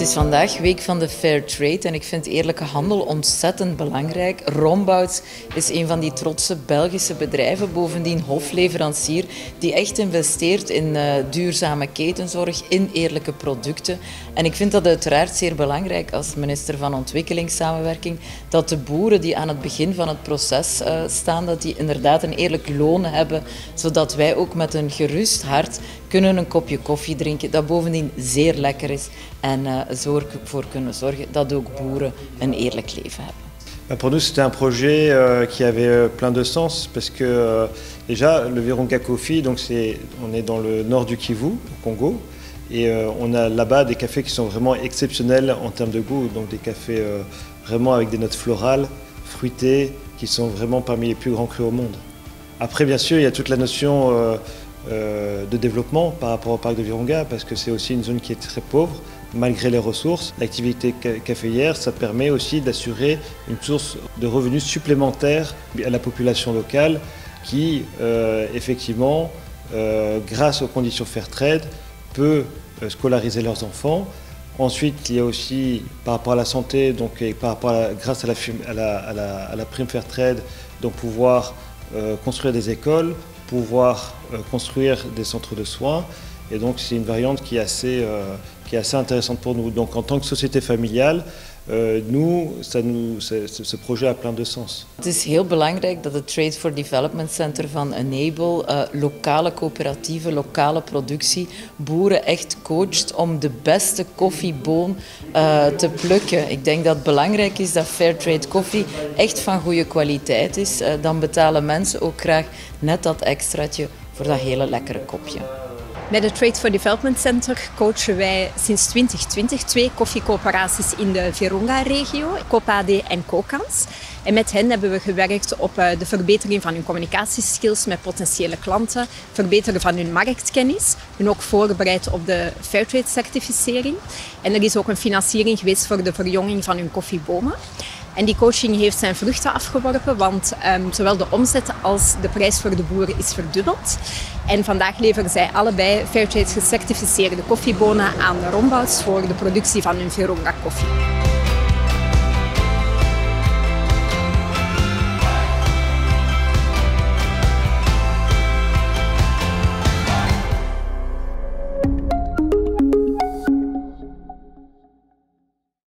is vandaag week van de Fair Trade en ik vind eerlijke handel ontzettend belangrijk. Rombouts is een van die trotse Belgische bedrijven, bovendien hofleverancier, die echt investeert in uh, duurzame ketenzorg, in eerlijke producten. En ik vind dat uiteraard zeer belangrijk als minister van Ontwikkelingssamenwerking, dat de boeren die aan het begin van het proces uh, staan, dat die inderdaad een eerlijk loon hebben, zodat wij ook met een gerust hart kunnen een kopje koffie drinken, dat bovendien zeer lekker is en uh, zo ervoor kunnen zorgen dat ook boeren een. Pour nous, c'était un projet euh, qui avait euh, plein de sens parce que euh, déjà, le Virunga Coffee, donc on est dans le nord du Kivu, au Congo, et on a là-bas des cafés qui sont vraiment exceptionnels en termes de goût, donc des cafés vraiment avec des notes florales, fruitées, qui sont vraiment parmi les plus grands crus au monde. Après, bien sûr, il y a toute la notion de développement par rapport au parc de Virunga, parce que c'est aussi une zone qui est très pauvre, malgré les ressources. L'activité caféière, ça permet aussi d'assurer une source de revenus supplémentaires à la population locale qui, euh, effectivement, euh, grâce aux conditions fair trade, peut euh, scolariser leurs enfants. Ensuite, il y a aussi, par rapport à la santé, donc, par grâce à la, prime fair trade, donc pouvoir construire des écoles, pouvoir construire des centres de soins. Et donc, c'est une variante qui est assez, qui est assez intéressante pour nous. Donc, en tant que société familiale, Uh, nu, ça nous, ce projet a plein de sens. Het is heel belangrijk dat het Trade for Development Center van Enable uh, lokale coöperatieven, lokale productie, boeren echt coacht om de beste koffieboon uh, te plukken. Ik denk dat het belangrijk is dat Fairtrade koffie echt van goede kwaliteit is. dan betalen mensen ook graag net dat extraatje voor dat hele lekkere kopje. Bij het Trade for Development Center coachen wij sinds 2020 twee koffiecoöperaties in de Virunga-regio, Copade en Kokans. En met hen hebben we gewerkt op eh, de verbetering van hun communicatieskills met potentiële klanten, verbeteren van hun marktkennis en ook voorbereid op de Fairtrade-certificering. En er is ook een financiering geweest voor de verjonging van hun koffiebomen. En die coaching heeft zijn vruchten afgeworpen, want um, zowel de omzet als de prijs voor de boeren is verdubbeld. En vandaag leveren zij allebei Fairtrade gecertificeerde koffiebonen aan Rombouts voor de productie van hun Virunga koffie.